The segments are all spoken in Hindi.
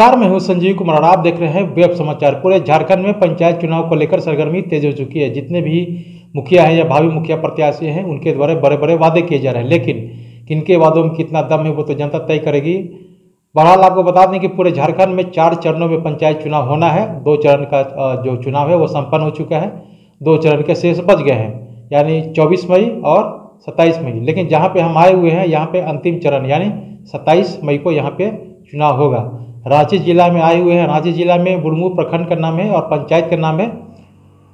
नमस्कार, मैं हूँ संजीव कुमार आप देख रहे हैं वेब समाचार। पूरे झारखंड में पंचायत चुनाव को लेकर सरगर्मी तेज हो चुकी है। जितने भी मुखिया हैं या भावी मुखिया प्रत्याशी हैं, उनके द्वारा बड़े बड़े वादे किए जा रहे हैं। लेकिन किनके वादों में कितना दम है, वो तो जनता तय करेगी। बहरहाल, आपको बता दें कि पूरे झारखंड में चार चरणों में पंचायत चुनाव होना है। दो चरण का जो चुनाव है, वो संपन्न हो चुका है। दो चरण के शेष बच गए हैं, यानी चौबीस मई और सत्ताईस मई। लेकिन जहाँ पे हम आए हुए हैं, यहाँ पे अंतिम चरण, यानी सत्ताईस मई को यहाँ पे चुनाव होगा। रांची जिला में आए हुए हैं। रांची जिला में बुरमू प्रखंड का नाम है और पंचायत का नाम है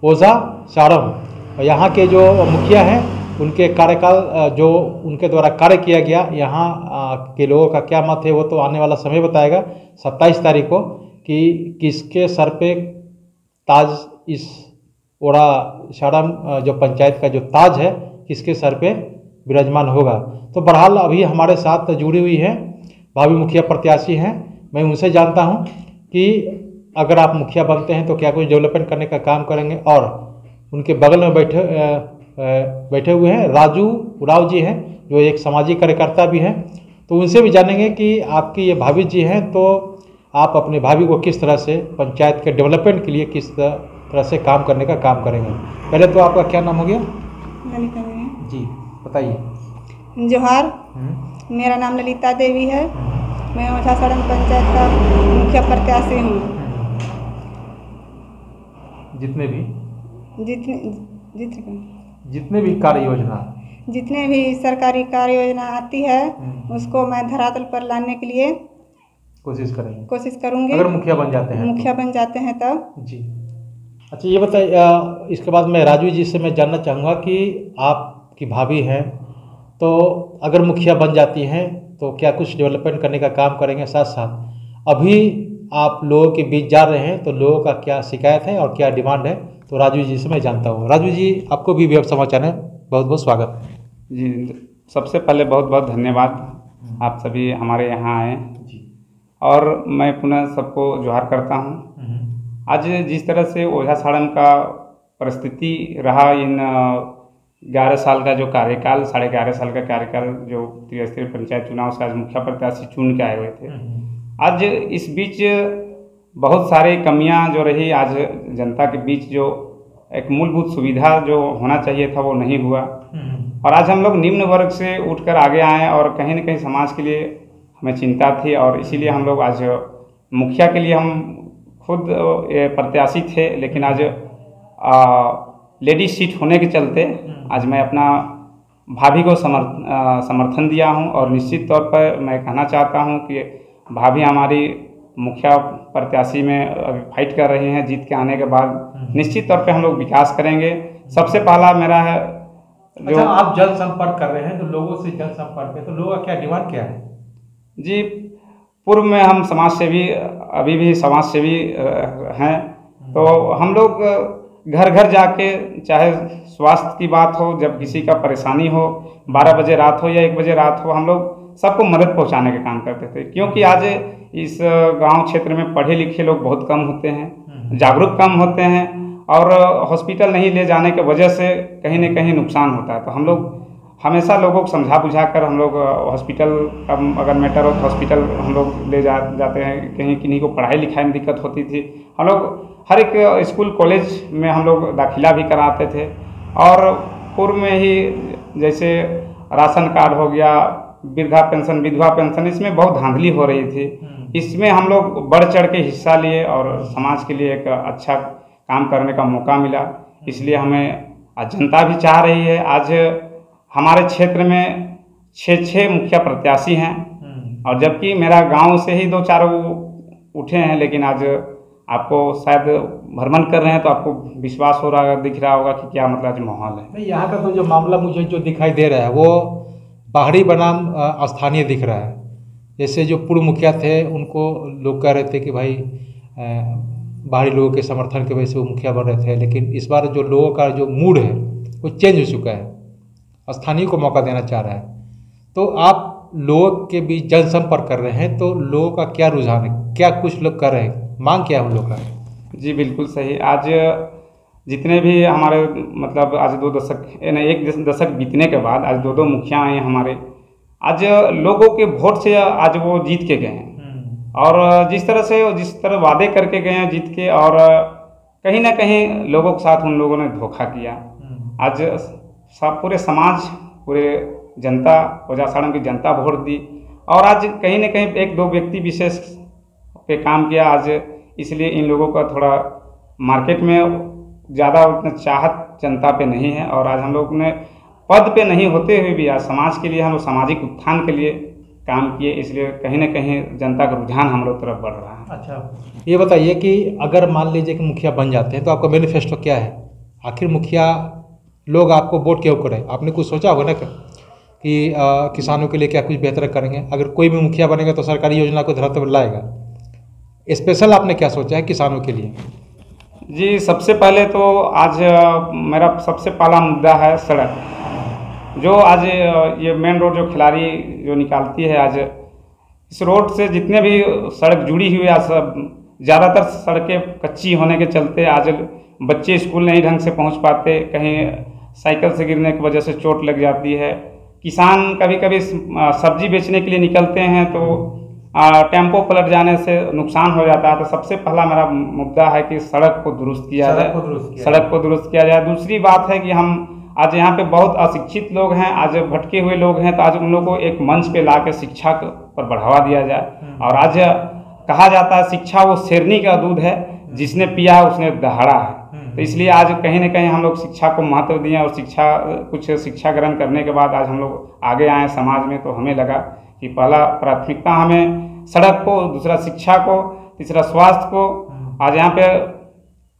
ओझा और यहाँ के जो मुखिया हैं उनके कार्यकाल जो उनके द्वारा कार्य किया गया यहाँ के लोगों का क्या मत है वो तो आने वाला समय बताएगा। सत्ताईस तारीख को कि किसके सर पे ताज इस ओड़ा साड़म अ, जो पंचायत का जो ताज है किसके सर पे विराजमान होगा। तो बहरहाल अभी हमारे साथ जुड़ी हुई हैं भावी मुखिया प्रत्याशी हैं। मैं उनसे जानता हूँ कि अगर आप मुखिया बनते हैं तो क्या कुछ डेवलपमेंट करने का काम करेंगे? और उनके बगल में बैठे बैठे हुए हैं राजू उराव जी हैं जो एक सामाजिक कार्यकर्ता भी हैं। तो उनसे भी जानेंगे कि आपकी ये भाभी जी हैं तो आप अपने भाभी को किस तरह से पंचायत के डेवलपमेंट के लिए किस तरह से काम करने का काम करेंगे। पहले तो आपका क्या नाम हो गया? ललिता देवी जी बताइए। जोहार। हम्म, मेरा नाम ललिता देवी है। मैं ओझा सड़न पंचायत का मुखिया प्रत्याशी हूँ। जितने भी? जितने जितने जितने भी कार्य योजना? जितने भी सरकारी कार्य योजना आती है हम्म, उसको मैं धरातल पर लाने के लिए कोशिश करेंगे। कोशिश करूँगी। अगर मुखिया बन जाते हैं तो। मुखिया बन जाते हैं तब। जी। अच्छा ये बताइए इसके बाद मैं राजू जी से मैं जानना चाहूँगा कि आपकी भाभी हैं तो अगर मुखिया बन जाती हैं तो क्या कुछ डेवलपमेंट करने का काम करेंगे? साथ साथ अभी आप लोगों के बीच जा रहे हैं तो लोगों का क्या शिकायत है और क्या डिमांड है तो राजू जी से मैं जानता हूँ। राजू जी आपको भी वेब समाचार में बहुत बहुत स्वागत। जी सबसे पहले बहुत बहुत धन्यवाद आप सभी हमारे यहाँ आए। जी। और मैं पुनः सबको जोहार करता हूँ। आज जिस तरह से ओझा साड़न का परिस्थिति रहा इन ग्यारह साल का जो कार्यकाल साढ़े ग्यारह साल का कार्यकाल जो त्रिस्तरीय पंचायत चुनाव से आज मुखिया प्रत्याशी चुन के आए हुए थे। आज इस बीच बहुत सारी कमियाँ जो रही आज जनता के बीच जो एक मूलभूत सुविधा जो होना चाहिए था वो नहीं हुआ। और आज हम लोग निम्न वर्ग से उठकर आगे आए और कहीं ना कहीं समाज के लिए हमें चिंता थी और इसीलिए हम लोग आज मुखिया के लिए हम खुद प्रत्याशी थे लेकिन आज लेडीज़ सीट होने के चलते आज मैं अपना भाभी को समर्थ समर्थन दिया हूँ और निश्चित तौर पर मैं कहना चाहता हूँ कि भाभी हमारी मुखिया प्रत्याशी में अभी फाइट कर रही हैं जीत के आने के बाद निश्चित तौर पे हम लोग विकास करेंगे। सबसे पहला मेरा है जो अच्छा आप जल संपर्क कर रहे हैं तो लोगों से जल संपर्क है तो लोगों का क्या डिमांड क्या है? जी पूर्व में हम समाज सेवी अभी भी समाज सेवी हैं। तो हम लोग घर घर जाके चाहे स्वास्थ्य की बात हो जब किसी का परेशानी हो बारह बजे रात हो या एक बजे रात हो हम लोग सबको मदद पहुँचाने का काम करते थे। क्योंकि आज इस गाँव क्षेत्र में पढ़े लिखे लोग बहुत कम होते हैं जागरूक कम होते हैं और हॉस्पिटल नहीं ले जाने की वजह से कहीं ना कहीं नुकसान होता है। तो हम लोग हमेशा लोगों को समझा बुझा कर हम लोग हॉस्पिटल का अगर मैटर हो तो हॉस्पिटल हम लोग ले जा जाते हैं। कहीं किन्हीं को पढ़ाई लिखाई में दिक्कत होती थी हम लोग हर एक स्कूल कॉलेज में हम लोग दाखिला भी कराते थे। और पूर्व में ही जैसे राशन कार्ड हो गया वृद्धा पेंशन विधवा पेंशन इसमें बहुत धांधली हो रही थी। इसमें हम लोग बढ़ चढ़ के हिस्सा लिए और समाज के लिए एक अच्छा काम करने का मौका मिला। इसलिए हमें आज जनता भी चाह रही है। आज हमारे क्षेत्र में छः छः मुखिया प्रत्याशी हैं। और जबकि मेरा गाँव से ही दो चार उठे हैं लेकिन आज आपको शायद भ्रमण कर रहे हैं तो आपको विश्वास हो रहा दिख रहा होगा कि क्या मतलब माहौल है। नहीं, यहाँ का तो जो मामला मुझे जो दिखाई दे रहा है, वो बाहरी बनाम स्थानीय दिख रहा है। जैसे जो पूर्व मुखिया थे, उनको लोग कह रहे थे कि भाई बाहरी लोगों के समर्थन की वजह से वो मुखिया बन रहे थे, लेकिन इस बार जो लोगों का जो मूड है, वो चेंज हो चुका है स्थानीय को मौका देना चाह रहा है। तो आप लोगों के बीच जनसंपर्क कर रहे हैं तो लोगों का क्या रुझान है, क्या कुछ लोग कर रहे हैं? मांग क्या है उन लोग का। जी बिल्कुल सही। आज जितने भी हमारे मतलब आज दो दशक यानी एक दशक बीतने के बाद आज दो दो मुखिया आए हमारे। आज लोगों के वोट से आज वो जीत के गए हैं। और जिस तरह से जिस तरह वादे करके गए हैं जीत के और कहीं ना कहीं लोगों के साथ उन लोगों ने धोखा किया। आज सब पूरे समाज पूरे जनता ओजासाड़म की जनता वोट दी। और आज कहीं ना कहीं एक दो व्यक्ति विशेष पे काम किया आज। इसलिए इन लोगों का थोड़ा मार्केट में ज़्यादा उतना चाहत जनता पे नहीं है और आज हम लोग ने पद पे नहीं होते हुए भी आज समाज के लिए हम लोग सामाजिक उत्थान के लिए काम किए। इसलिए कहीं ना कहीं जनता का रुझान हम लोग तरफ़ बढ़ रहा है। अच्छा। ये बताइए कि अगर मान लीजिए कि मुखिया बन जाते हैं तो आपका मैनिफेस्टो क्या है? आखिर मुखिया लोग आपको वोट क्यों करें? आपने कुछ सोचा होगा ना कि आ, किसानों के लिए क्या कुछ बेहतर करेंगे? अगर कोई भी मुखिया बनेगा तो सरकारी योजना को धरातल पर लाएगा। स्पेशल आपने क्या सोचा है किसानों के लिए? जी, सबसे पहले तो आज मेरा सबसे पहला मुद्दा है सड़क। जो आज ये मेन रोड जो खिलाड़ी जो निकालती है आज, इस रोड से जितने भी सड़क जुड़ी हुई है सब ज़्यादातर सड़कें कच्ची होने के चलते आज बच्चे स्कूल नहीं ढंग से पहुँच पाते, कहीं साइकिल से गिरने की वजह से चोट लग जाती है। किसान कभी कभी सब्ज़ी बेचने के लिए निकलते हैं तो टेंपो पलट जाने से नुकसान हो जाता है। तो सबसे पहला मेरा मुद्दा है कि सड़क को दुरुस्त किया जाए। सड़क को दुरुस्त किया जाए। दूसरी बात है कि हम आज यहाँ पे बहुत अशिक्षित लोग हैं आज भटके हुए लोग हैं तो आज उन लोगों को एक मंच पे ला के शिक्षा पर बढ़ावा दिया जाए। और आज कहा जाता है शिक्षा वो शेरनी का दूध है जिसने पिया उसने दहाड़ा है। तो इसलिए आज कहीं ना कहीं हम लोग शिक्षा को महत्व दिए और शिक्षा कुछ शिक्षा ग्रहण करने के बाद आज हम लोग आगे आए समाज में तो हमें लगा कि पहला प्राथमिकता हमें सड़क को दूसरा शिक्षा को तीसरा स्वास्थ्य को। आज यहाँ पे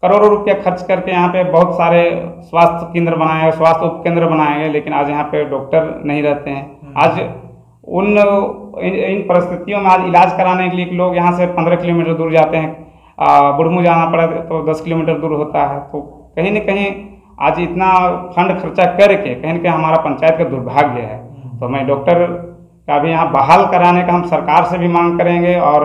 करोड़ों रुपया खर्च करके यहाँ पे बहुत सारे स्वास्थ्य केंद्र बनाए गए स्वास्थ्य उपकेंद्र बनाए गए लेकिन आज यहाँ पे डॉक्टर नहीं रहते हैं। आज उन इन, इन परिस्थितियों में आज इलाज कराने के लिए लोग यहाँ से पंद्रह किलोमीटर दूर जाते हैं। बुढ़मू जाना पड़े तो दस किलोमीटर दूर होता है। तो कहीं ना कहीं आज इतना फंड खर्चा करके कहीं ना कहीं हमारा पंचायत का दुर्भाग्य है। तो मैं डॉक्टर का भी यहाँ बहाल कराने का हम सरकार से भी मांग करेंगे और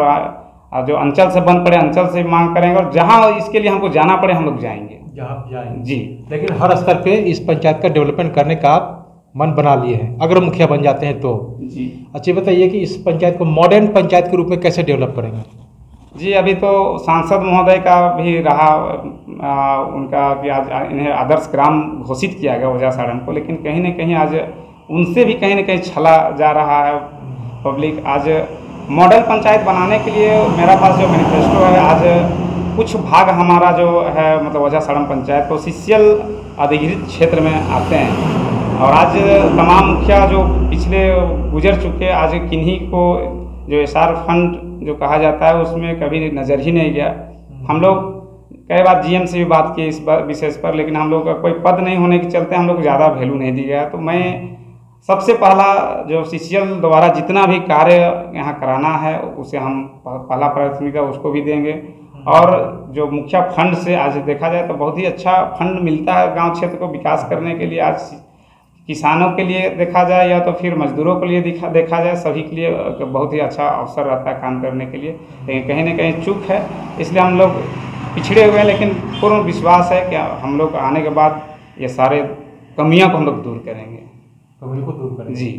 जो अंचल से बंद पड़े अंचल से भी मांग करेंगे और जहाँ इसके लिए हमको जाना पड़े हम लोग जाएँगे। जाएँगे। जी। लेकिन हर स्तर पे इस पंचायत का डेवलपमेंट करने का आप मन बना लिए हैं। अगर मुखिया बन जाते हैं तो। जी। अच्छा बताइए कि इस पंचायत को मॉडर्न पंचायत के रूप में कैसे डेवलप करेंगे? जी अभी तो सांसद महोदय का भी रहा आ, उनका कि आज इन्हें आदर्श ग्राम घोषित किया गया ओझा साड़न को लेकिन कहीं ना कहीं आज उनसे भी कहीं ना कहीं छला जा रहा है पब्लिक आज मॉडल पंचायत बनाने के लिए मेरा पास जो मैनिफेस्टो है, आज कुछ भाग हमारा जो है मतलब वजह सड़म पंचायत को सीसीएल अधिकृत क्षेत्र में आते हैं। और आज तमाम मुखिया जो पिछले गुजर चुके, आज किन्हीं को जो एसआर फंड जो कहा जाता है, उसमें कभी नज़र ही नहीं गया। हम लोग कई बार जीएम से भी बात की इस विशेष पर, लेकिन हम लोग का कोई पद नहीं होने के चलते हम लोग ज़्यादा वैल्यू नहीं दी गया। तो मैं सबसे पहला जो सीसीएल द्वारा जितना भी कार्य यहाँ कराना है, उसे हम पहला प्राथमिकता उसको भी देंगे। और जो मुखिया फंड से आज देखा जाए तो बहुत ही अच्छा फंड मिलता है गाँव क्षेत्र को विकास करने के लिए। आज किसानों के लिए देखा जाए या तो फिर मजदूरों के लिए दिखा, देखा जाए, सभी के लिए बहुत ही अच्छा अवसर रहता है काम करने के लिए। लेकिन कहीं ना कहीं चूक है, इसलिए हम लोग पिछड़े हुए हैं, लेकिन पूर्ण विश्वास है कि हम लोग आने के बाद ये सारे कमियाँ को हम लोग दूर करेंगे। कमी को दूर करें जी।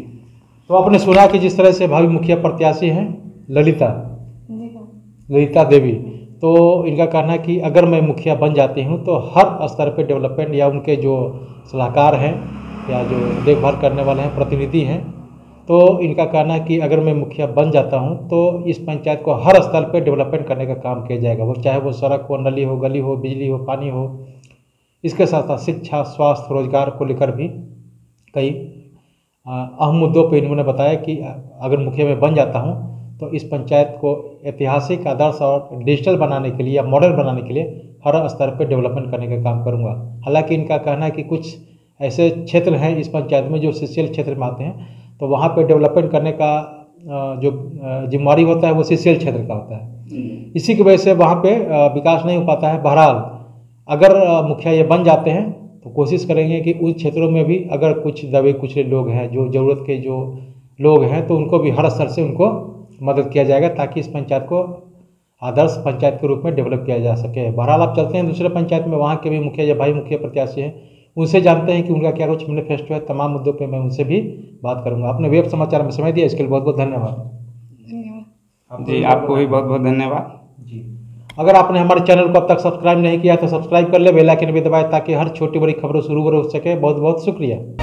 तो आपने सुना कि जिस तरह से भावी मुखिया प्रत्याशी हैं ललिता। हाँ। ललिता देवी। तो इनका कहना है कि अगर मैं मुखिया बन जाती हूँ तो हर स्तर पे डेवलपमेंट या उनके जो सलाहकार हैं या जो देखभाल करने वाले हैं प्रतिनिधि हैं तो इनका कहना है कि अगर मैं मुखिया बन जाता हूँ तो इस पंचायत को हर स्तर पे डेवलपमेंट करने का काम किया जाएगा। वो चाहे वो सड़क हो नली हो गली हो बिजली हो पानी हो इसके साथ साथ शिक्षा स्वास्थ्य रोज़गार को लेकर भी कई अहम मुद्दों पर इन्होंने बताया कि अगर मुखिया मैं बन जाता हूँ तो इस पंचायत को ऐतिहासिक आदर्श और डिजिटल बनाने के लिए या मॉडल बनाने के लिए हर स्तर पर डेवलपमेंट करने का काम करूँगा। हालाँकि इनका कहना है कि कुछ ऐसे क्षेत्र हैं इस पंचायत में जो सीसीएल क्षेत्र में आते हैं तो वहाँ पर डेवलपमेंट करने का जो जिम्मेवारी होता है वो सीसीएल क्षेत्र का होता है। इसी की वजह से वहाँ पे विकास नहीं हो पाता है बहरहाल। अगर मुखिया ये बन जाते हैं तो कोशिश करेंगे कि उस क्षेत्रों में भी अगर कुछ दबे कुचले लोग हैं जो ज़रूरत के जो लोग हैं तो उनको भी हर स्तर से उनको मदद किया जाएगा ताकि इस पंचायत को आदर्श पंचायत के रूप में डेवलप किया जा सके। बहरहाल आप चलते हैं दूसरे पंचायत में वहाँ के भी मुखिया या भाई मुखिया प्रत्याशी हैं उनसे जानते हैं कि उनका क्या कुछ मैनिफेस्टो है तमाम मुद्दों पर मैं उनसे भी बात करूँगा। आपने वेब समाचार में समय दिया इसके लिए बहुत बहुत धन्यवाद। धन्यवाद। जी आपको भी बहुत बहुत धन्यवाद। जी। अगर आपने हमारे चैनल को अब तक सब्सक्राइब नहीं किया तो सब्सक्राइब कर ले, बेल आइकन भी दबाए ताकि हर छोटी बड़ी खबरों शुरू हो सके। बहुत बहुत शुक्रिया।